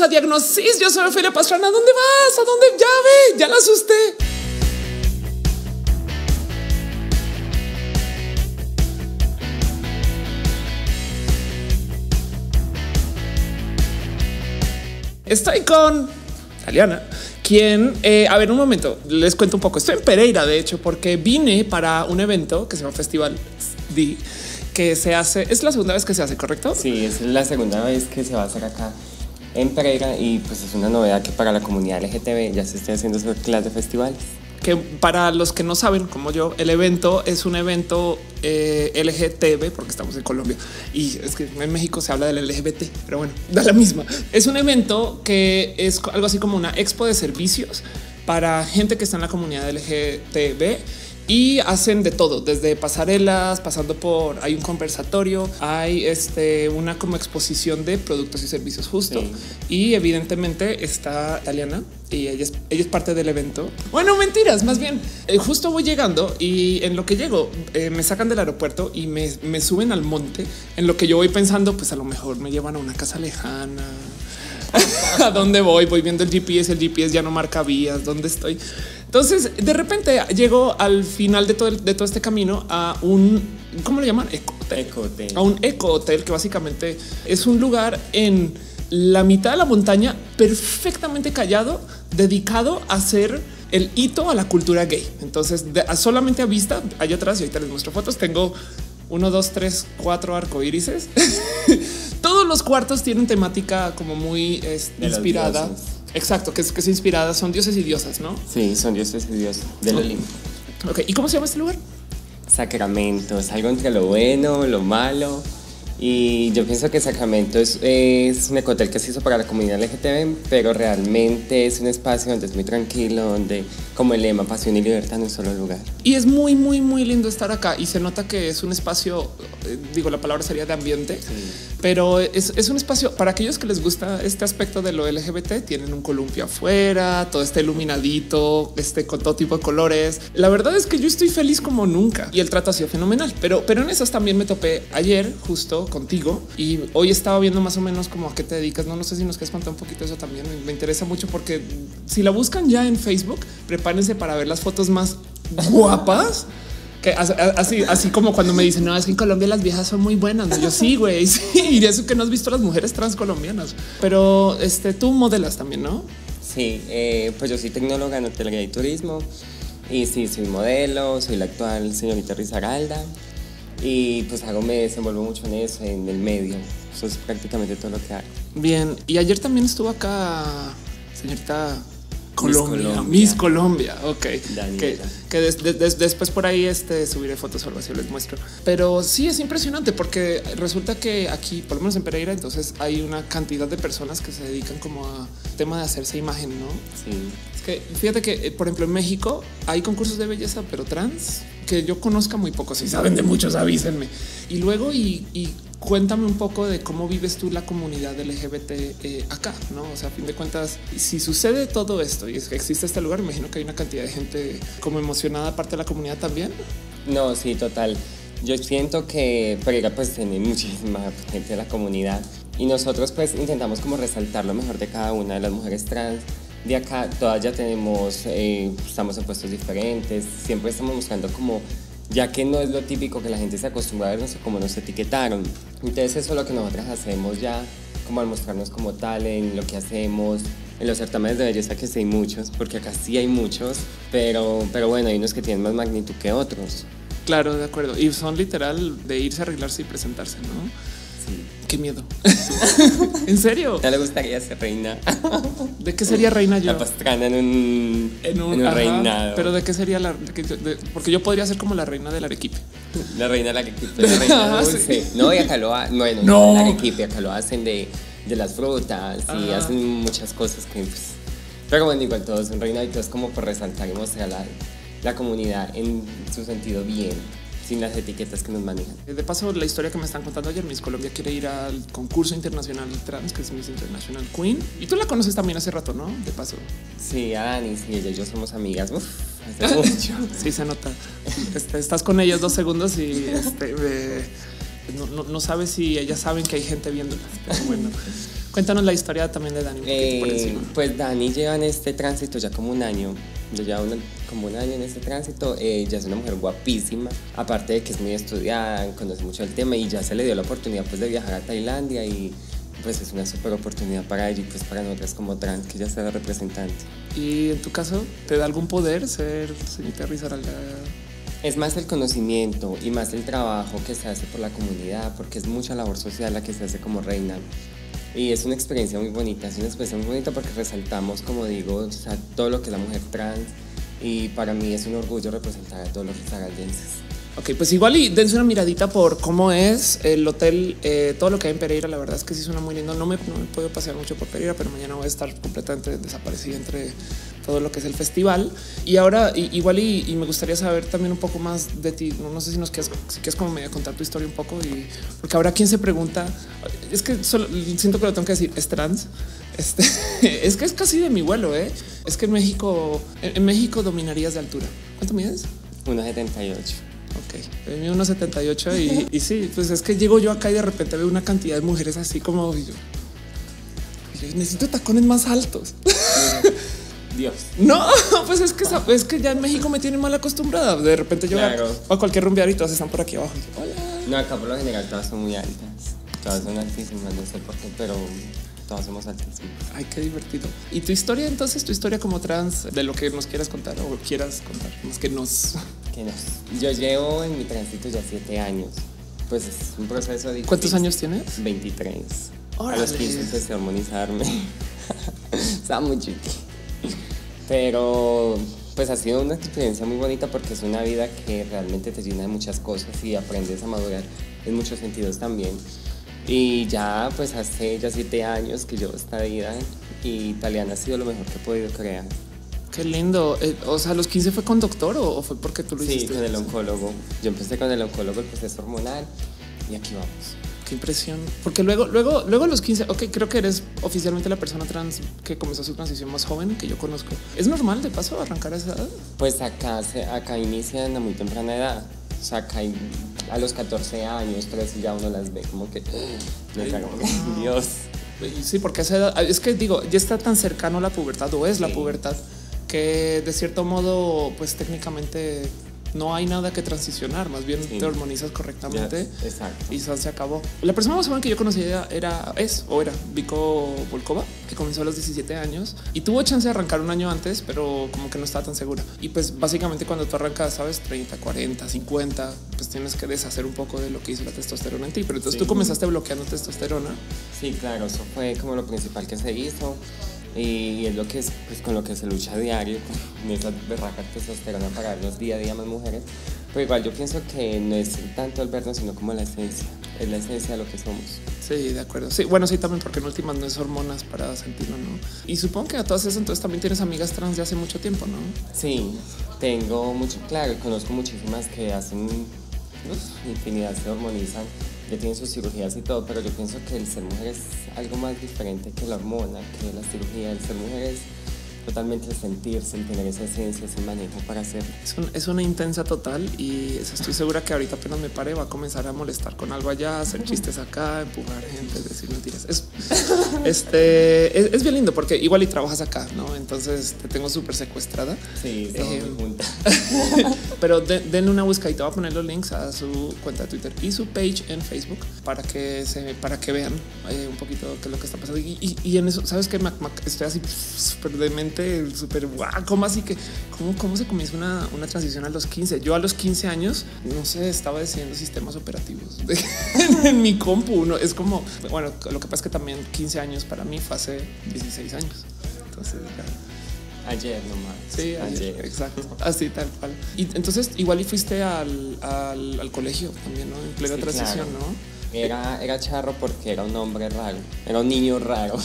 A Diagnosis. Yo soy Ophelia Pastrana. ¿Dónde vas? ¿A dónde? Ya ve, ya la asusté. Estoy con Aliana, quien, eh, a ver, un momento, les cuento un poco. Estoy en Pereira, de hecho, porque vine para un evento que se llama Festival D, que se hace, es la segunda vez que se hace, ¿correcto? Sí, es la segunda vez que se va a hacer acá en Pereira y pues es una novedad que para la comunidad LGTB ya se esté haciendo esa clase de festivales. Que para los que no saben, como yo, el evento es un evento eh, LGTB, porque estamos en Colombia y es que en México se habla del LGBT, pero bueno, da la misma. Es un evento que es algo así como una expo de servicios para gente que está en la comunidad LGTB y hacen de todo, desde pasarelas, pasando por hay un conversatorio, hay este una como exposición de productos y servicios justo. Sí. Y evidentemente está Taliana y ella es, ella es parte del evento. Bueno, mentiras, más bien. eh, justo voy llegando y en lo que llego eh, me sacan del aeropuerto y me, me suben al monte. En lo que yo voy pensando, pues a lo mejor me llevan a una casa lejana. ¿A dónde voy? Voy viendo el GPS, el GPS ya no marca vías, ¿dónde estoy? Entonces, de repente llego al final de todo, el- de todo este camino a un, ¿cómo le llaman? Eco hotel. Eco hotel. A un eco hotel que básicamente es un lugar en la mitad de la montaña perfectamente callado, dedicado a hacer el hito a la cultura gay. Entonces, de- solamente a vista, allá atrás, y ahorita les muestro fotos, tengo uno, dos, tres, cuatro arcoírises. Todos los cuartos tienen temática como muy es, De los inspirada. Exacto, que es, que es inspirada, son dioses y diosas, ¿no? Sí, son dioses y dioses del Olimpo. Ok, ¿y cómo se llama este lugar? Sacramento es algo entre lo bueno, lo malo. Y yo pienso que Sacramento es, es un ecotel que se hizo para la comunidad LGTB, pero realmente es un espacio donde es muy tranquilo, donde como el lema pasión y libertad en un solo lugar. Y es muy, muy, muy lindo estar acá y se nota que es un espacio, eh, digo, la palabra sería de ambiente, pero es, un espacio para aquellos que les gusta este aspecto de lo LGBT. Tienen un columpio afuera, todo está iluminadito, este con todo tipo de colores. La verdad es que yo estoy feliz como nunca y el trato ha sido fenomenal, pero, pero en esas también me topé ayer justo contigo y hoy estaba viendo más o menos como a qué te dedicas. No, no sé si nos quieres contar un poquito eso también. Me interesa mucho porque si la buscan ya en Facebook, prepárense para ver las fotos más guapas. Que así, así como cuando me dicen, no, es que en Colombia las viejas son muy buenas. Yo sí, güey, sí. Y de eso que no has visto a las mujeres trans colombianas. Pero este, tú modelas también, ¿no? Sí, eh, pues yo soy tecnóloga en hotelería y turismo. Y sí, soy modelo, soy la actual señorita Rizaralda. Y pues hago, me desenvuelvo mucho en eso, en el medio. Eso es prácticamente todo lo que hago. Bien. Y ayer también estuvo acá, señorita Colombia, Colombia. Miss Colombia. Ok. Daniela. Que, que des- des- des- después por ahí este, subiré fotos o algo así, les muestro. Pero sí es impresionante porque resulta que aquí, por lo menos en Pereira, entonces hay una cantidad de personas que se dedican como a tema de hacerse imagen, ¿no? Sí. Es que fíjate que, eh, por ejemplo, en México hay concursos de belleza, pero trans, que yo conozca muy pocos. Si saben de muchos, avísenme. Y luego, y, y cuéntame un poco de cómo vives tú la comunidad LGBT eh, acá, ¿no? O sea, a fin de cuentas, si sucede todo esto y existe este lugar, imagino que hay una cantidad de gente como emocionada aparte de la comunidad también. No, sí, total. Yo siento que Pereira pues tiene muchísima gente de la comunidad y nosotros pues intentamos como resaltar lo mejor de cada una de las mujeres trans. De acá todas ya tenemos, eh, estamos en puestos diferentes, siempre estamos buscando como, ya que no es lo típico que la gente se acostumbra a vernos o como nos etiquetaron. Entonces eso es lo que nosotras hacemos ya, como al mostrarnos como tal en lo que hacemos, en los certámenes de belleza que sí hay muchos, porque acá sí hay muchos, pero, pero bueno, hay unos que tienen más magnitud que otros. Claro, de acuerdo. Y son literal de irse a arreglarse y presentarse, ¿no? Sí. Qué miedo. ¿En serio? ¿No le gustaría ser reina? ¿De qué sería reina yo? La pastrana en un, En un, en un ajá, reinado. Pero de qué sería la. de porque yo podría ser como la reina del Arequipe. La reina de la Arequipe, la reina Ah, dulce. No, y acá lo hacen, bueno, No. no, la Arequipe, acá lo hacen de, de las frutas y hacen muchas cosas que pues, pero bueno, igual todos son reina y todo es como por resaltar y mostrar la, la comunidad en su sentido bien, sin las etiquetas que nos manejan. De paso, la historia que me están contando ayer, Miss Colombia quiere ir al concurso internacional trans, que es Miss International Queen. Y tú la conoces también hace rato, ¿no? De paso. Sí, a Dani, sí, ella y yo somos amigas, uf. Sí, se nota. Este, estás con ellas dos segundos y este, eh, no, no- no sabes si ellas saben que hay gente viéndolas. Pero bueno. Cuéntanos la historia también de Dani. Eh, pues Dani lleva en este tránsito ya como un año. Ya lleva una- como un año en este tránsito. Eh, ya es una mujer guapísima. Aparte de que es muy estudiada, conoce mucho el tema y ya se le dio la oportunidad pues de viajar a Tailandia y pues es una super oportunidad para ella y pues para nosotras como trans que ella sea la representante. Y en tu caso, ¿te da algún poder ser señorita Risaralda? Es más el conocimiento y más el trabajo que se hace por la comunidad, porque es mucha labor social la que se hace como reina. Y es una experiencia muy bonita, es una experiencia muy bonita porque resaltamos, como digo, todo lo que es la mujer trans. Y para mí es un orgullo representar a todos los risaraldenses. Ok, pues igual y dense una miradita por cómo es el hotel, eh, todo lo que hay en Pereira. La verdad es que sí suena muy lindo. No me, no me puedo pasear mucho por Pereira, pero mañana voy a estar completamente desaparecida entre todo lo que es el festival. Y ahora igual y, me gustaría saber también un poco más de ti. No, sé si nos quieres, si quieres como medio contar tu historia un poco y porque ahora quien se pregunta es que solo, siento que lo tengo que decir es trans. Este, es que es casi de mi vuelo, ¿eh? Es que en México, en México dominarías de altura. ¿Cuánto mides? 1,78. Ok, me unos 78 y, y sí, pues es que llego yo acá y de repente veo una cantidad de mujeres así como y yo, y yo necesito tacones más altos. Dios. No, pues es que es que ya en México me tienen mal acostumbrada. De repente yo Claro. a, a cualquier rumbear y todas están por aquí abajo. Hola. No, acá por lo general todas son muy altas. Todas son altísimas, no sé por qué, pero somos altísimas. Ay, qué divertido. Y tu historia, entonces, tu historia como trans, de lo que nos quieras contar o quieras contar, más que nos. Que no. Yo llevo en mi tránsito ya siete años. Pues es un proceso difícil. ¿Cuántos años tienes? 23. A Órale. los 15 empecé a hormonizarme. Estaba muy chiqui. Pero pues ha sido una experiencia muy bonita porque es una vida que realmente te llena de muchas cosas y aprendes a madurar en muchos sentidos también. Y ya pues hace ya siete años que llevo esta vida y italiana ha sido lo mejor que he podido crear. Qué lindo. Eh, o sea, ¿a los 15 fue con doctor o, o fue porque tú lo Sí, hiciste? con el oncólogo. Yo empecé con el oncólogo el proceso hormonal y aquí vamos. Qué impresión. Porque luego, luego, luego a los 15, ok, creo que eres oficialmente la persona trans que comenzó su transición más joven que yo conozco. ¿Es normal de paso arrancar a esa edad? Pues acá, acá inician a muy temprana edad. O sea, acá hay- a los 14 años, 13 ya uno las ve como que... Me cago en Dios. Sí, porque esa edad, es que digo, ya está tan cercano a la pubertad o es la pubertad que de cierto modo, pues técnicamente no hay nada que transicionar, más bien Sí. te hormonizas Ya, correctamente. exacto. Y eso se acabó. La persona más joven que yo conocía era, es o era Vico Volkova, que comenzó a los 17 años y tuvo chance de arrancar un año antes, pero como que no estaba tan segura. Y pues básicamente cuando tú arrancas, sabes, 30, 40, 50, pues tienes que deshacer un poco de lo que hizo la testosterona en ti. Pero entonces Sí. tú comenzaste bloqueando testosterona. Sí, claro, eso fue como lo principal que se hizo. Y es lo que es, pues, con lo que se lucha a diario, con esa berraca testosterona para vernos día a día más mujeres. Pero igual yo pienso que no es tanto el vernos, sino como la esencia. Es la esencia de lo que somos. Sí, de acuerdo. Sí, bueno, sí, también porque en últimas no es hormonas para sentirlo, ¿no? Y supongo que a todas esas entonces también tienes amigas trans de hace mucho tiempo, ¿no? Sí, tengo mucho, claro, conozco muchísimas que hacen uf, infinidad, se hormonizan, ya tienen sus cirugías y todo, pero yo pienso que el ser mujer es algo más diferente que la hormona, que la cirugía. El ser mujer es totalmente el sentirse, el tener esa esencia, ese manejo para hacerlo. Es, un- es una intensa total y eso estoy segura que ahorita apenas me pare va a comenzar a molestar con algo allá, hacer chistes acá, empujar gente, decir mentiras. Es, este, es, es bien lindo porque igual y trabajas acá, ¿no? Entonces te tengo súper secuestrada. Sí, Eh. Pero de- denle una buscadita, voy a poner los links a su cuenta de Twitter y su page en Facebook para que se para que vean eh, un poquito qué es lo que está pasando. Y, y- y en eso, sabes que estoy así súper demente, súper guau, ¿cómo así que cómo, cómo se comienza una, una transición a los 15? Yo a los 15 años, no sé, estaba decidiendo sistemas operativos en mi compu. No es como, bueno, lo que pasa es que también 15 años para mí fue hace 16 años. Entonces, ya. Ayer nomás. Sí, ayer, exacto. Así tal cual. Y entonces igual y fuiste al, al, al colegio también, ¿no? En plena Sí, transición, claro. Era, era charro porque era un hombre raro, era un niño raro.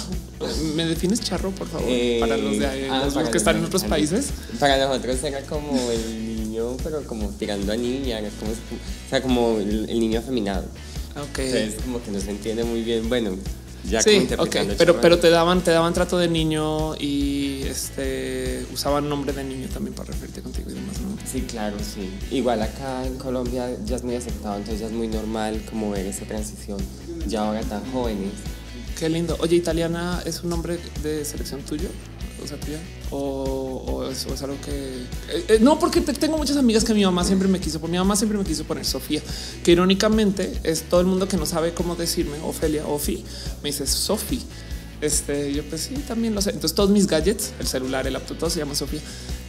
¿Me defines charro, por favor? Eh, para los, de, ah, los para que están en otros países. Para nosotros era como el niño, pero como tirando a niña, era como, o sea, como el, el niño afeminado. Ah, Ok. Entonces, como que no se entiende muy bien. Bueno, Ya Sí, como ok, interpretando pero, pero te daban, te daban trato de niño y este usaban nombre de niño también para referirte contigo y demás, ¿no? Sí, claro, sí. Igual acá en Colombia ya es muy aceptado, entonces ya es muy normal como ver esa transición. Ya ahora tan jóvenes. Qué lindo. Oye, italiana es un nombre de selección tuyo, o sea, tuya, o, es, algo que eh, eh, no, porque te- tengo muchas amigas que mi mamá siempre me quiso, mi mamá siempre me quiso poner Sofía, que irónicamente es todo el mundo que no sabe cómo decirme Ofelia, Ofi, me dice Sofi. Este, yo pues sí, también lo sé. Entonces todos mis gadgets, el celular, el laptop, todo se llama Sofía.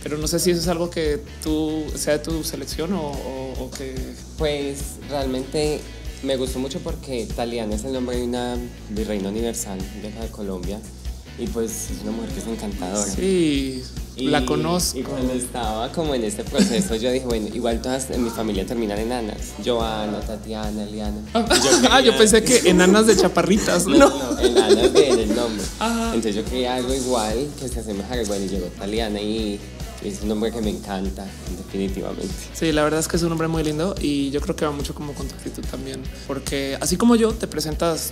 Pero no sé si eso es algo que tú sea de tu selección o, o- que Pues realmente me gustó mucho porque Taliana es el nombre de una virreina universal de Colombia. Y pues es una mujer que es encantadora. sí Y- la conozco. Y cuando estaba como en este proceso, yo dije, bueno, igual todas en mi familia terminan en Anas. Joana, Tatiana, Eliana. Ah, yo quería- pensé que enanas de chaparritas. No, No. no, en Anas de en el nombre. Ajá. Entonces yo quería algo igual que se asemejara. Bueno, y llegó Taliana y es un nombre que me encanta, definitivamente. Sí, la verdad es que es un hombre muy lindo y yo creo que va mucho como con tu actitud también, porque así como yo te presentas,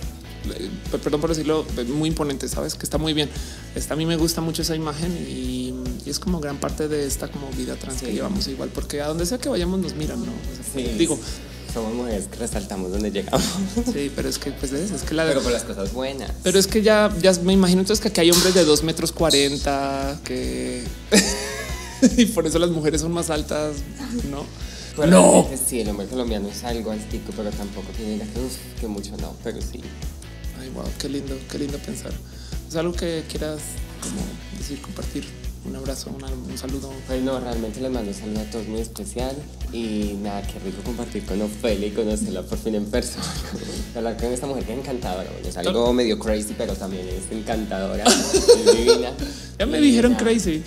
perdón por decirlo, eh, muy imponente, sabes que está muy bien. Está, a mí me gusta mucho esa imagen y, y es como gran parte de esta como vida trans que Sí. llevamos igual, porque a donde sea que vayamos nos miran, no? O sea, Sí, Digo, somos mujeres que resaltamos donde llegamos. sí, pero es que pues es, que la Pero por las cosas buenas. Pero es que ya, ya me imagino entonces que aquí hay hombres de 2 metros 40 que y por eso las mujeres son más altas, ¿no? Pero no. Sí, el hombre colombiano es algo altico, pero tampoco que diga que mucho no, pero sí. Ay, wow, qué lindo, qué lindo pensar. ¿Es algo que quieras como decir, compartir? Un abrazo, un saludo. Pues no, realmente les mando un saludo a todos muy especial y nada, qué rico compartir con Ofelia y conocerla por fin en persona. Hablar con esta mujer que es encantadora, bueno, es algo medio crazy, pero también es encantadora, es divina. Ya me Y dijeron nada, crazy.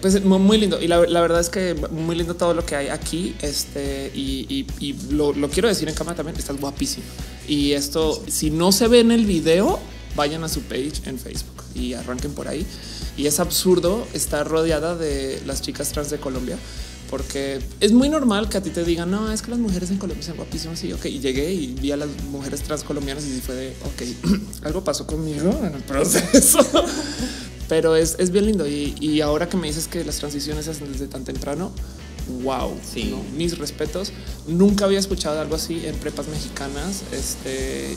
Pues mu- muy lindo. Y la, la verdad es que muy lindo todo lo que hay aquí. Este, y, y- y lo, lo quiero decir en cámara también. Estás guapísimo. Y esto, si no se ve en el video, vayan a su page en Facebook y arranquen por ahí. Y es absurdo estar rodeada de las chicas trans de Colombia. Porque es muy normal que a ti te digan, no, es que las mujeres en Colombia son guapísimas. Sí, ok. Y llegué y vi a las mujeres trans colombianas y fue de, ok, algo pasó conmigo en el proceso. Pero es, es bien lindo. Y, y ahora que me dices que las transiciones se hacen desde tan temprano, wow. Sí. ¿no? Mis respetos. Nunca había escuchado algo así en prepas mexicanas. Este,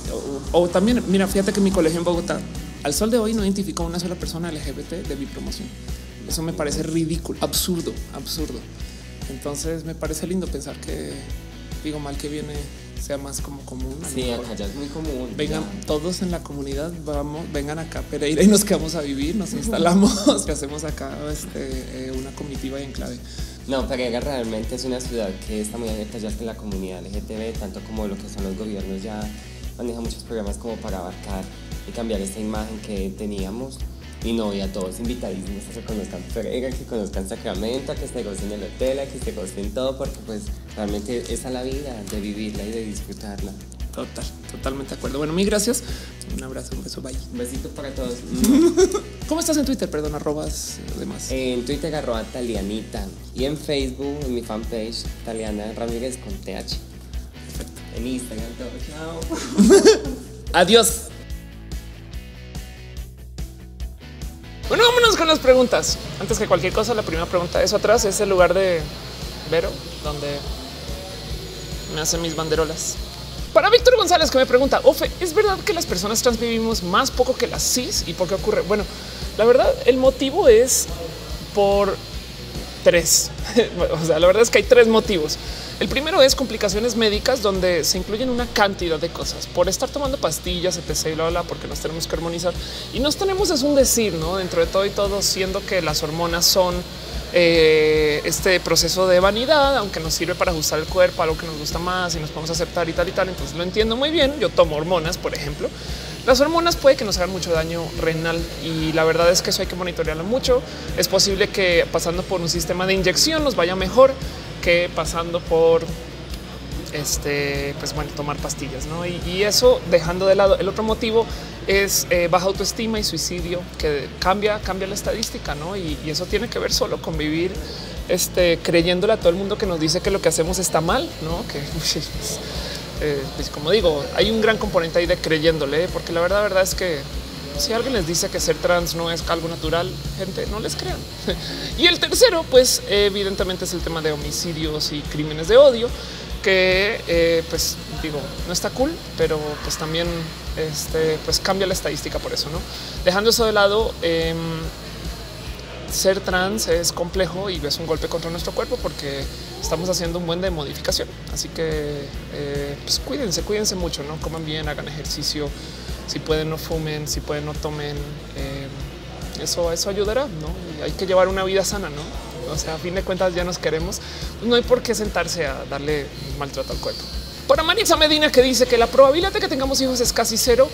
o, o también, mira, fíjate que mi colegio en Bogotá, al sol de hoy no identificó a una sola persona LGBT de mi promoción. Eso me parece ridículo, absurdo, absurdo. Entonces me parece lindo pensar que, digo mal que viene, sea más como común. Sí, acá ya es muy común. Vengan ya. todos en la comunidad, vamos, vengan acá a Pereira y nos quedamos a vivir, nos instalamos y hacemos acá este, eh, una comitiva y enclave. No, Pereira realmente es una ciudad que está muy abierta ya que la comunidad LGTB, tanto como lo que son los gobiernos, ya maneja muchos programas como para abarcar y cambiar esta imagen que teníamos. Y no, y a todos invitadísimos a que conozcan Pereira, que conozcan Sacramento, a que se gocen el hotel, a que se gocen todo, porque pues realmente esa es la vida, de vivirla y de disfrutarla. Total, totalmente de acuerdo. Bueno, mil gracias. Un abrazo, un beso, bye. Un besito para todos. ¿Cómo estás en Twitter? Perdón, arrobas eh, demás. En Twitter arroba Talianita y en Facebook, en mi fanpage, Taliana Ramírez con TH. En Instagram todo. Chao. Adiós. Bueno, vámonos con las preguntas. Antes que cualquier cosa, la primera pregunta, eso atrás es el lugar de Vero, donde me hacen mis banderolas. Para Víctor González que me pregunta, Ofe, ¿es verdad que las personas trans vivimos más poco que las cis? ¿Y por qué ocurre? Bueno, la verdad, el motivo es por tres. o sea, la verdad es que hay tres motivos. El primero es complicaciones médicas donde se incluyen una cantidad de cosas por estar tomando pastillas, etc. bla, bla, porque nos tenemos que armonizar y nos tenemos es un decir, no dentro de todo y todo, siendo que las hormonas son eh, este proceso de vanidad, aunque nos sirve para ajustar el cuerpo a algo que nos gusta más y nos podemos aceptar y tal y tal. Entonces lo entiendo muy bien. Yo tomo hormonas, por ejemplo. Las hormonas puede que nos hagan mucho daño renal y la verdad es que eso hay que monitorearlo mucho. Es posible que pasando por un sistema de inyección nos vaya mejor que pasando por este, pues bueno, tomar pastillas, ¿no? Y, eso dejando de lado. El otro motivo es eh, baja autoestima y suicidio, que cambia, cambia la estadística, ¿no? Y, eso tiene que ver solo con vivir este, creyéndole a todo el mundo que nos dice que lo que hacemos está mal, ¿no? Que eh, pues como digo, hay un gran componente ahí de creyéndole, porque la verdad, verdad es que si alguien les dice que ser trans no es algo natural, gente, no les crean. y el tercero, pues evidentemente es el tema de homicidios y crímenes de odio, que eh, pues digo, no está cool, pero pues también este, pues cambia la estadística por eso, ¿no? Dejando eso de lado, em, ser trans es complejo y es un golpe contra nuestro cuerpo porque estamos haciendo un buen de modificación. Así que eh, pues cuídense, cuídense mucho, no coman bien, hagan ejercicio, si pueden no fumen, si pueden no tomen. Eh, eso, eso ayudará, ¿no? hay que llevar una vida sana, ¿no? O sea, a fin de cuentas ya nos queremos. No hay por qué sentarse a darle maltrato al cuerpo. Para Manitza Medina que dice que la probabilidad de que tengamos hijos es casi cero.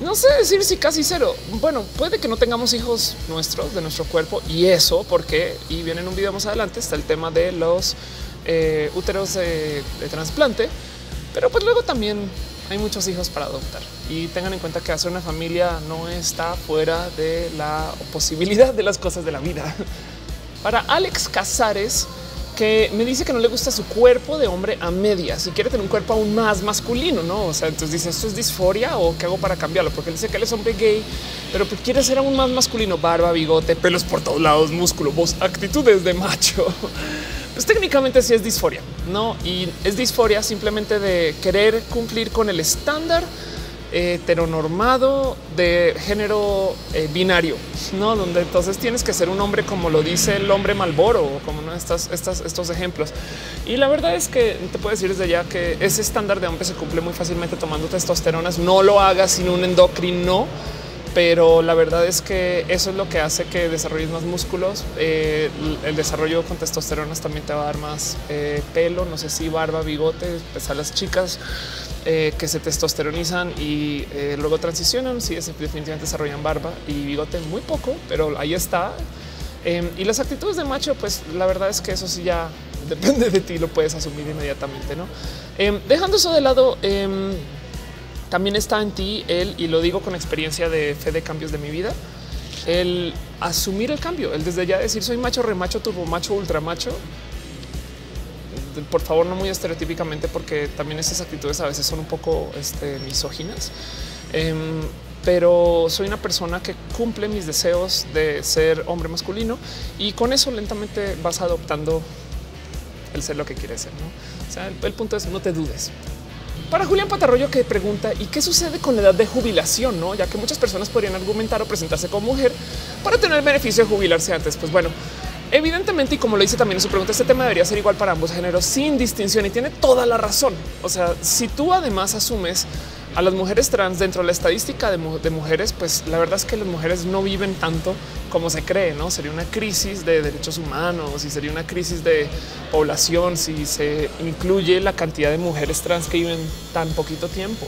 No sé decir si casi cero. Bueno, puede que no tengamos hijos nuestros de nuestro cuerpo y eso porque, y viene en un video más adelante, está el tema de los eh, úteros de, de trasplante, pero pues luego también hay muchos hijos para adoptar y tengan en cuenta que hacer una familia no está fuera de la posibilidad de las cosas de la vida. Para Alex Casares, que me dice que no le gusta su cuerpo de hombre a medias y quiere tener un cuerpo aún más masculino, no? O sea, entonces dice esto es disforia o qué hago para cambiarlo, porque él dice que él es hombre gay, pero pues quiere ser aún más masculino, barba, bigote, pelos por todos lados, músculo, voz, actitudes de macho. Pues técnicamente sí es disforia, no? Y es disforia simplemente de querer cumplir con el estándar heteronormado de género eh, binario, no donde entonces tienes que ser un hombre como lo dice el hombre Malboro, como ¿no? estas, estas, estos ejemplos. Y la verdad es que te puedo decir desde ya que ese estándar de hombre se cumple muy fácilmente tomando testosteronas. No lo hagas sin un endocrino, pero la verdad es que eso es lo que hace que desarrolles más músculos. Eh, el desarrollo con testosteronas también te va a dar más eh, pelo, no sé si barba, bigote, pues a las chicas eh, que se testosteronizan y luego transicionan. Sí, definitivamente desarrollan barba y bigote muy poco, pero ahí está. Em, y las actitudes de macho, pues la verdad es que eso sí ya depende de ti, lo puedes asumir inmediatamente, ¿no? Em, dejando eso de lado, em, también está en ti el, y lo digo con experiencia de fe de cambios de mi vida, el asumir el cambio, el desde ya decir soy macho, remacho, turbo macho, ultra macho, por favor, no muy estereotípicamente, porque también esas actitudes a veces son un poco este, misóginas. Em, pero soy una persona que cumple mis deseos de ser hombre masculino y con eso lentamente vas adoptando el ser lo que quieres ser. el, punto es no te dudes. Para Julián Patarroyo que pregunta y qué sucede con la edad de jubilación, no? Ya que muchas personas podrían argumentar o presentarse como mujer para tener el beneficio de jubilarse antes. Pues bueno, Evidentemente, y como lo dice también en su pregunta, este tema debería ser igual para ambos géneros sin distinción y tiene toda la razón. O sea, si tú además asumes a las mujeres trans dentro de la estadística de, mujeres, pues la verdad es que las mujeres no viven tanto como se cree, no sería una crisis de derechos humanos y sería una crisis de población si se incluye la cantidad de mujeres trans que viven tan poquito tiempo.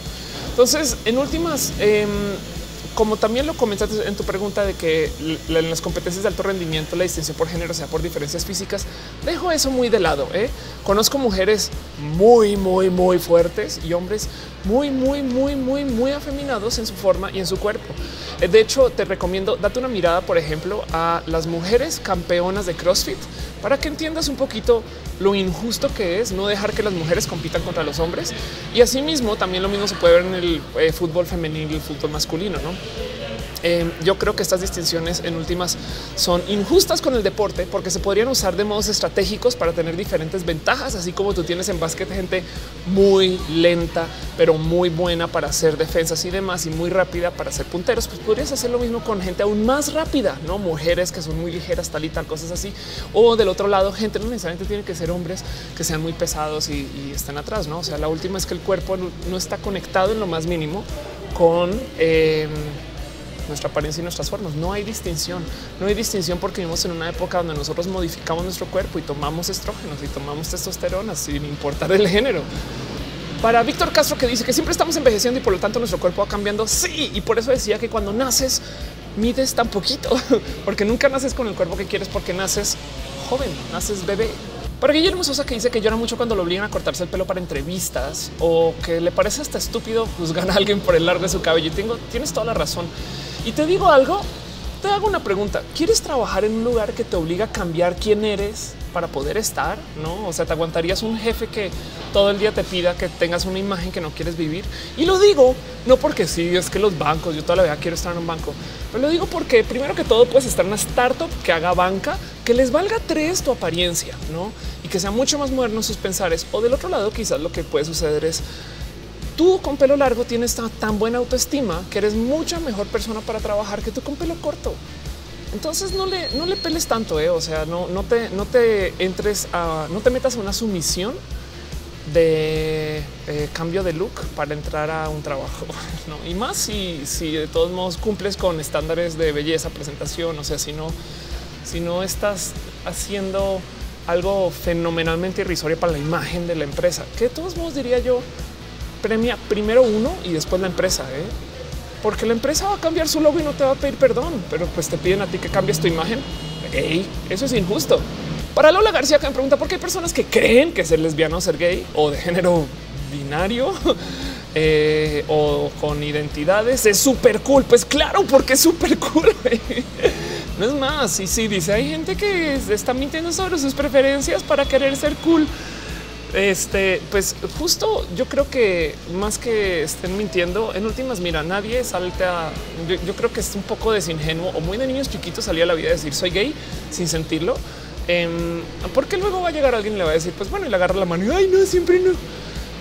Entonces, en últimas, em, como también lo comentaste en tu pregunta de que en las competencias de alto rendimiento la distinción por género sea por diferencias físicas, dejo eso muy de lado. ¿eh? Conozco mujeres muy, muy, muy fuertes y hombres muy, muy, muy, muy, muy afeminados en su forma y en su cuerpo. Eh, de hecho, te recomiendo date una mirada, por ejemplo, a las mujeres campeonas de CrossFit para que entiendas un poquito lo injusto que es no dejar que las mujeres compitan contra los hombres. Y asimismo, también lo mismo se puede ver en el eh, fútbol femenino y el fútbol masculino, ¿no? Em, yo creo que estas distinciones en últimas son injustas con el deporte porque se podrían usar de modos estratégicos para tener diferentes ventajas, así como tú tienes en básquet gente muy lenta, pero muy buena para hacer defensas y demás y muy rápida para hacer punteros. Pues podrías hacer lo mismo con gente aún más rápida, no mujeres que son muy ligeras, tal y tal, cosas así. O del otro lado, gente no necesariamente tiene que ser hombres que sean muy pesados y, estén atrás. No, o sea, la última es que el cuerpo no, está conectado en lo más mínimo con em, nuestra apariencia y nuestras formas. No hay distinción. No hay distinción porque vivimos en una época donde nosotros modificamos nuestro cuerpo y tomamos estrógenos y tomamos testosterona sin importar el género. Para Víctor Castro que dice que siempre estamos envejeciendo y por lo tanto nuestro cuerpo va cambiando. Sí, y por eso decía que cuando naces mides tan poquito, porque nunca naces con el cuerpo que quieres porque naces joven, naces bebé. Para Guillermo Sosa que dice que llora mucho cuando lo obligan a cortarse el pelo para entrevistas o que le parece hasta estúpido juzgar a alguien por el largo de su cabello. Y tengo, tienes toda la razón. Y te digo algo, te hago una pregunta. ¿Quieres trabajar en un lugar que te obliga a cambiar quién eres para poder estar, ¿no? O sea, te aguantarías un jefe que todo el día te pida que tengas una imagen que no quieres vivir. Y lo digo no porque sí, es que los bancos, yo toda la vida quiero estar en un banco, pero lo digo porque primero que todo puedes estar en una startup que haga banca, que les valga tres tu apariencia, ¿no? Y que sea mucho más moderno sus pensares. O del otro lado, quizás lo que puede suceder es tú con pelo largo tienes tan buena autoestima que eres mucha mejor persona para trabajar que tú con pelo corto. Entonces no le, no le peles tanto, eh? o sea, no, no, te, no te entres a, no te metas a una sumisión de eh, cambio de look para entrar a un trabajo. Y más si, si de todos modos cumples con estándares de belleza, presentación, o sea, si no, si no estás haciendo algo fenomenalmente irrisorio para la imagen de la empresa, que de todos modos diría yo, premia primero uno y después la empresa. ¿eh? porque la empresa va a cambiar su logo y no te va a pedir perdón, pero pues te piden a ti que cambies tu imagen. Ey, eso es injusto. Para Lola García que me pregunta por qué hay personas que creen que ser lesbiano, ser gay o de género binario eh, o con identidades es súper cool. Pues claro, porque es súper cool. no es más. Y sí, dice hay gente que está mintiendo sobre sus preferencias para querer ser cool. Este, pues justo yo creo que más que estén mintiendo, en últimas, mira, nadie salta. Yo, creo que es un poco desingenuo o muy de niños chiquitos salía a la vida a decir soy gay sin sentirlo. Em, porque luego va a llegar alguien y le va a decir, pues bueno, y le agarra la mano y ay, no, siempre no.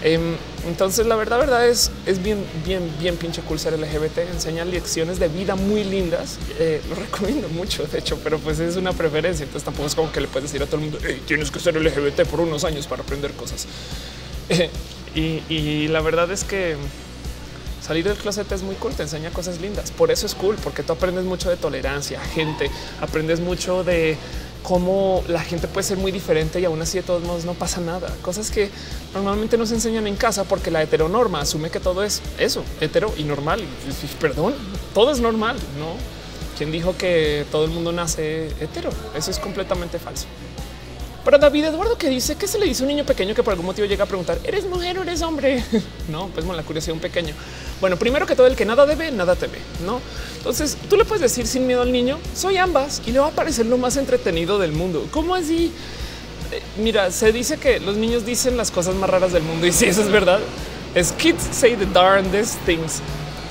Em, entonces, la verdad, verdad es, es bien, bien, bien pinche cool ser LGBT. Enseña lecciones de vida muy lindas. Eh, lo recomiendo mucho, de hecho, pero pues es una preferencia. Entonces, tampoco es como que le puedes decir a todo el mundo, tienes que ser LGBT por unos años para aprender cosas. y, la verdad es que salir del closet es muy cool, te enseña cosas lindas. Por eso es cool, porque tú aprendes mucho de tolerancia, gente, aprendes mucho de cómo la gente puede ser muy diferente y aún así de todos modos no pasa nada. Cosas que normalmente no se enseñan en casa porque la heteronorma asume que todo es eso, hetero y normal. perdón, todo es normal, ¿no? ¿Quién dijo que todo el mundo nace hetero? Eso es completamente falso. Para David Eduardo que dice que se le dice a un niño pequeño que por algún motivo llega a preguntar, ¿eres mujer o eres hombre? no, pues bueno, la curiosidad un pequeño. Bueno, primero que todo el que nada debe, nada teme, ¿no? Entonces tú le puedes decir sin miedo al niño, soy ambas y le va a parecer lo más entretenido del mundo. ¿Cómo así? Eh, mira, se dice que los niños dicen las cosas más raras del mundo y si eso es verdad. Es kids say the darndest things.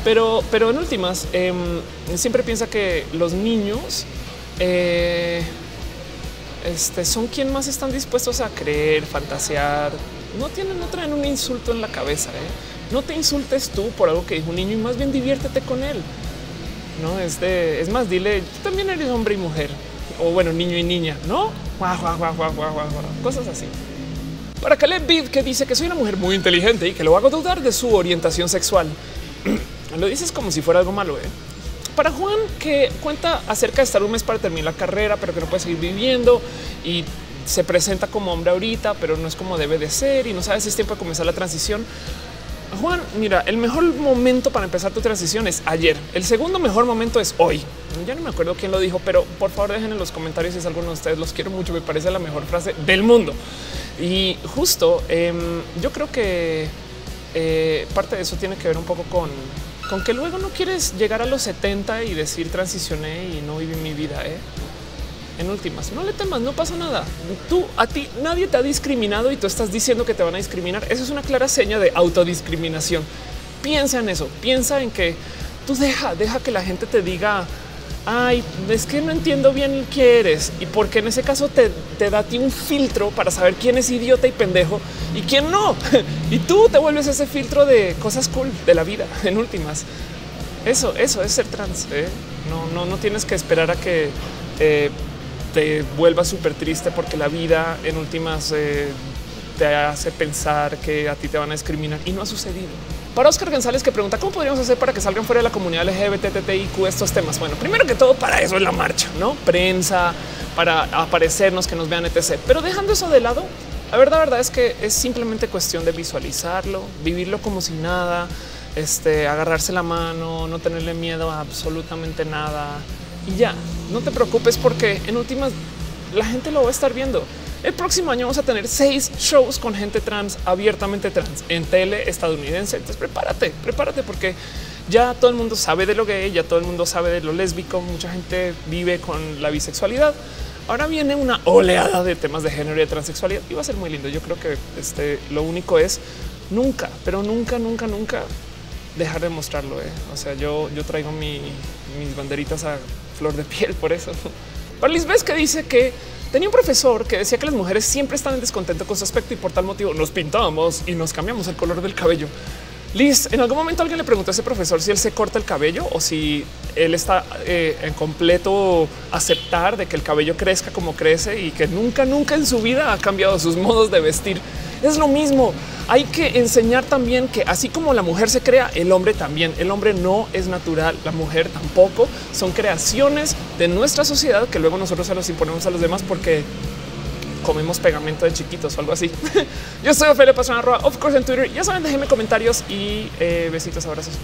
Pero, pero en últimas, em, siempre piensa que los niños eh, este, son quien más están dispuestos a creer, fantasear. No tienen, no traen un insulto en la cabeza. ¿eh? No te insultes tú por algo que dijo un niño y más bien diviértete con él. No es de, es más, dile, tú también eres hombre y mujer o bueno, niño y niña, no? Cosas así. Para Caleb Bid, que dice que soy una mujer muy inteligente y que lo hago dudar de su orientación sexual. lo dices como si fuera algo malo. ¿eh? Para Juan, que cuenta acerca de estar un mes para terminar la carrera, pero que no puede seguir viviendo y se presenta como hombre ahorita, pero no es como debe de ser y no sabes si es tiempo de comenzar la transición. Juan, mira, el mejor momento para empezar tu transición es ayer. El segundo mejor momento es hoy. Ya no me acuerdo quién lo dijo, pero por favor dejen en los comentarios si es alguno de ustedes. Los quiero mucho. Me parece la mejor frase del mundo. Y justo em, yo creo que eh, parte de eso tiene que ver un poco con con que luego no quieres llegar a los 70 y decir transicioné y no viví mi vida. ¿eh? En últimas, no le temas, no pasa nada. Tú a ti nadie te ha discriminado y tú estás diciendo que te van a discriminar. Eso es una clara seña de autodiscriminación. Piensa en eso, piensa en que tú deja, deja que la gente te diga ay, es que no entiendo bien quién eres y porque en ese caso te, da a ti un filtro para saber quién es idiota y pendejo y quién no. y tú te vuelves ese filtro de cosas cool de la vida en últimas. Eso, eso es ser trans. ¿eh? No, no, no tienes que esperar a que eh, te vuelvas súper triste porque la vida en últimas eh, te hace pensar que a ti te van a discriminar y no ha sucedido. Para Oscar González que pregunta cómo podríamos hacer para que salgan fuera de la comunidad LGBTTIQ estos temas. Bueno, primero que todo para eso es la marcha, no prensa, para aparecernos, que nos vean, etc. Pero dejando eso de lado, la verdad, es que es simplemente cuestión de visualizarlo, vivirlo como si nada, este, agarrarse la mano, no tenerle miedo a absolutamente nada y ya. No te preocupes porque en últimas la gente lo va a estar viendo. El próximo año vamos a tener seis shows con gente trans, abiertamente trans, en tele estadounidense. Entonces prepárate, prepárate porque ya todo el mundo sabe de lo gay, ya todo el mundo sabe de lo lésbico, mucha gente vive con la bisexualidad. ahora viene una oleada de temas de género y de transexualidad y va a ser muy lindo. Yo creo que este, lo único es nunca, pero nunca, nunca, nunca dejar de mostrarlo. ¿eh? O sea, yo, yo traigo mis banderitas a flor de piel por eso. Para ves que dice que tenía un profesor que decía que las mujeres siempre están en descontento con su aspecto y por tal motivo nos pintamos y nos cambiamos el color del cabello. Liz, en algún momento alguien le preguntó a ese profesor si él se corta el cabello o si él está eh, en completo aceptar de que el cabello crezca como crece y que nunca, nunca en su vida ha cambiado sus modos de vestir. Es lo mismo. Hay que enseñar también que así como la mujer se crea, el hombre también. El hombre no es natural, la mujer tampoco. Son creaciones de nuestra sociedad que luego nosotros se los imponemos a los demás porque comemos pegamento de chiquitos o algo así. Yo soy Ophelia Pastrana, of course en Twitter. Ya saben, déjenme comentarios y eh, besitos, abrazos.